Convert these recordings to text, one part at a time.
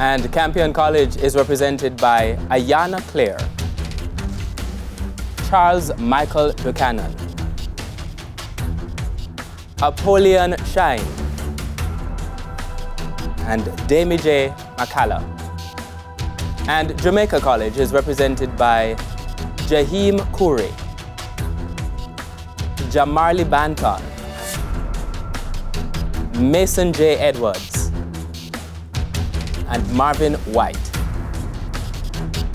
And Campion College is represented by Ayana Clare, Charles Michael Buchanan, Apollyon Shine, and Demi J. McCalla. And Jamaica College is represented by Jaheem Kuri, Jamarli Banton, Mason J. Edwards, and Marvin White.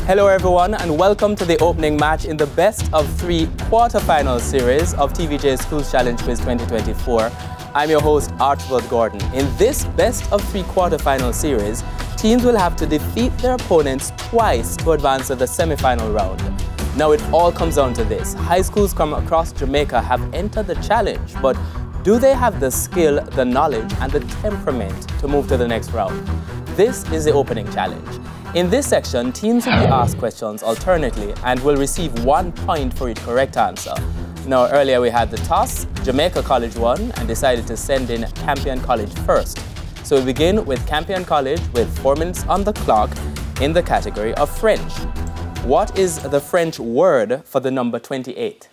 Hello everyone and welcome to the opening match in the best of three quarterfinal series of TVJ Schools Challenge Quiz 2024. I'm your host Archibald Gordon. In this best of three quarterfinal series, teams will have to defeat their opponents twice to advance to the semi-final round. Now it all comes down to this. High schools from across Jamaica have entered the challenge, but do they have the skill, the knowledge, and the temperament to move to the next round? This is the opening challenge. In this section, teams will be asked questions alternately and will receive one point for each correct answer. Now, earlier we had the toss, Jamaica College won and decided to send in Campion College first. So we begin with Campion College with four minutes on the clock in the category of French. What is the French word for the number 28?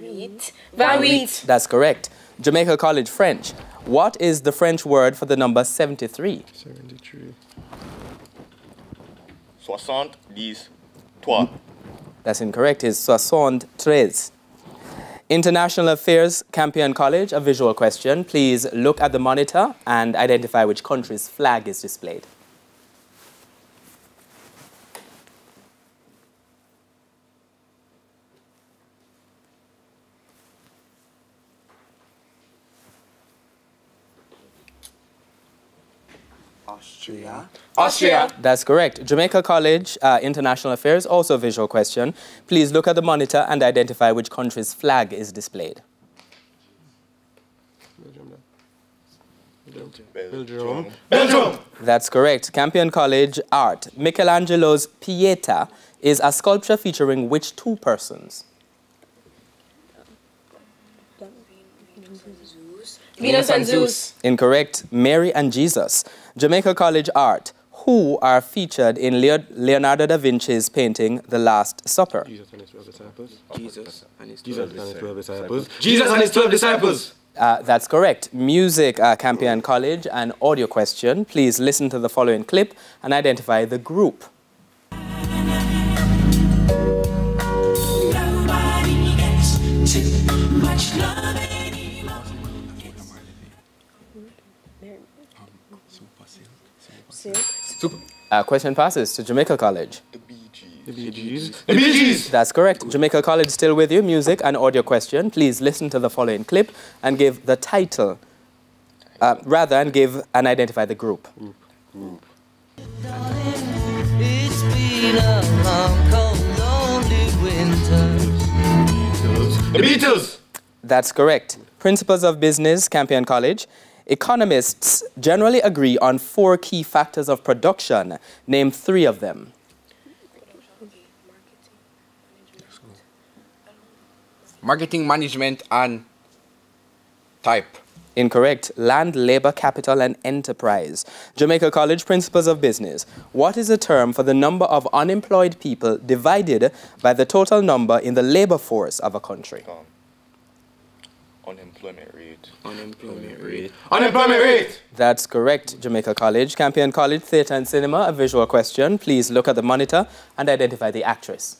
Vingt. Vingt. That's correct. Jamaica College French. What is the French word for the number 73? 73. soixante-dix, trois. That's incorrect. It's 73. International Affairs Campion College, a visual question. Please look at the monitor and identify which country's flag is displayed. Austria. Austria. That's correct. Jamaica College uh, International Affairs, also a visual question. Please look at the monitor and identify which country's flag is displayed. Belgium. Belgium. That's correct. Campion College Art. Michelangelo's Pieta is a sculpture featuring which two persons? Venus and Zeus. Incorrect. Mary and Jesus. Jamaica College Art. Who are featured in Leonardo da Vinci's painting The Last Supper? Jesus and his 12 disciples. Jesus and his Jesus and his 12 disciples. Jesus and his 12 disciples. Uh, that's correct. Music, uh, Campion College, and audio question. Please listen to the following clip and identify the group. Nobody gets too much love Uh, question passes to Jamaica College. The Bee Gees. The Bee Gees. The Bee Gees. That's correct. Jamaica College still with you. Music and audio question. Please listen to the following clip and give the title, uh, rather, and give and identify the group. It's been a long, cold, lonely winter. The Beatles. That's correct. Principles of Business, Campion College. Economists generally agree on four key factors of production. Name three of them. Marketing management and type. Incorrect. Land, labor, capital, and enterprise. Jamaica College Principles of Business. What is the term for the number of unemployed people divided by the total number in the labor force of a country? Um, unemployment rate. Unemployment rate. Unemployment rate. That's correct, Jamaica College. Campion College Theatre and Cinema, a visual question. Please look at the monitor and identify the actress.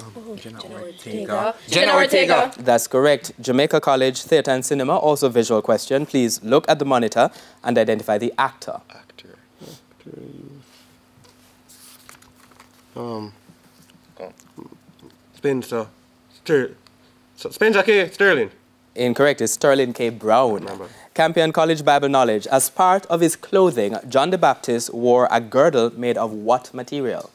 Oh, Jenna Ortega. Jenna Ortega. That's correct. Jamaica College Theatre and Cinema, also visual question. Please look at the monitor and identify the actor. Actor. Um, Oh. Spencer. Ster- so- Spencer K. Sterling. Incorrect, it's Sterling K. Brown. Remember. Campion College Bible Knowledge. As part of his clothing, John the Baptist wore a girdle made of what material?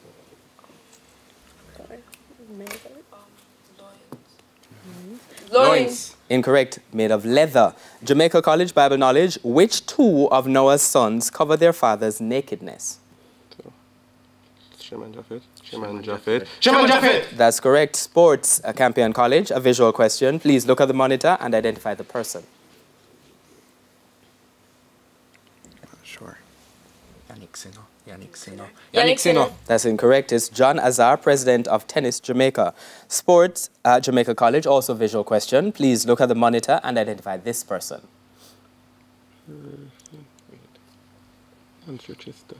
Loins. Incorrect, made of leather. Jamaica College Bible Knowledge. Which two of Noah's sons cover their father's nakedness? Sherman Japheth. Sherman Japheth. Shaman Japheth. That's correct. Sports, uh, Campion College. A visual question. Please look at the monitor and identify the person. sure. Jannik Sinner. Jannik Sinner. Yannick Jannik Sinner. Sino. That's incorrect. It's John Azar, president of Tennis Jamaica. Sports at Jamaica College, also visual question. Please look at the monitor and identify this person. Lance Rochester.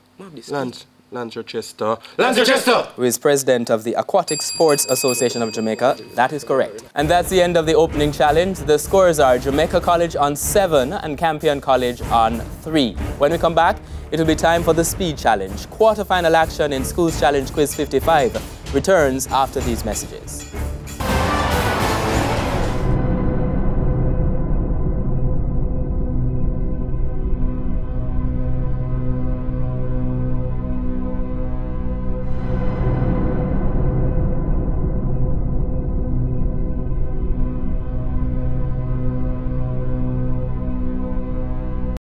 Lance. Lance Rochester. Lance Rochester. who is president of the Aquatic Sports Association of Jamaica. That is correct. And that's the end of the opening challenge. The scores are Jamaica College on seven and Campion College on three. When we come back, it will be time for the speed challenge. Quarterfinal action in Schools Challenge Quiz 55 returns after these messages.